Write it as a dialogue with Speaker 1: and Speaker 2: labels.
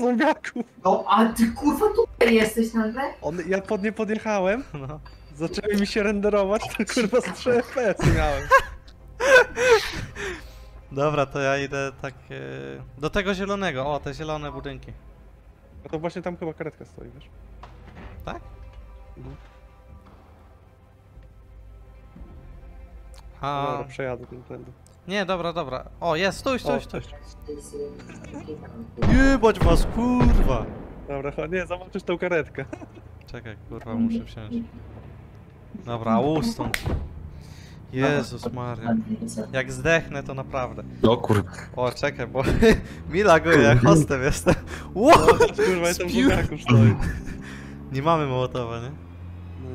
Speaker 1: do zombiaków.
Speaker 2: No, a ty kurwa tutaj jesteś nagle?
Speaker 1: On, ja pod nie podjechałem,
Speaker 3: No.
Speaker 1: zaczęły mi się renderować, to kurwa z 3 FPS miałem.
Speaker 3: Dobra, to ja idę tak... e, Do tego zielonego, o, te zielone budynki.
Speaker 1: No to właśnie tam chyba karetka stoi, wiesz.
Speaker 3: Tak?
Speaker 1: Mhm.
Speaker 3: A,
Speaker 1: Dobra, przejadę tym tędy.
Speaker 3: Nie, dobra, dobra. O, jest, stój, stój, stój. Jebać was, kurwa!
Speaker 1: Dobra, chodź, nie, zobaczysz tą karetkę.
Speaker 3: Czekaj, kurwa, muszę wsiąść. Dobra, ustąp. Jezus Maria. Jak zdechnę, to naprawdę.
Speaker 4: O kurwa.
Speaker 3: O, czekaj, bo Mila go jak hostem jestem. Ło!
Speaker 1: Zobacz, kurwa, ja tam w stoi.
Speaker 3: Nie mamy mołotowa, nie?
Speaker 1: No.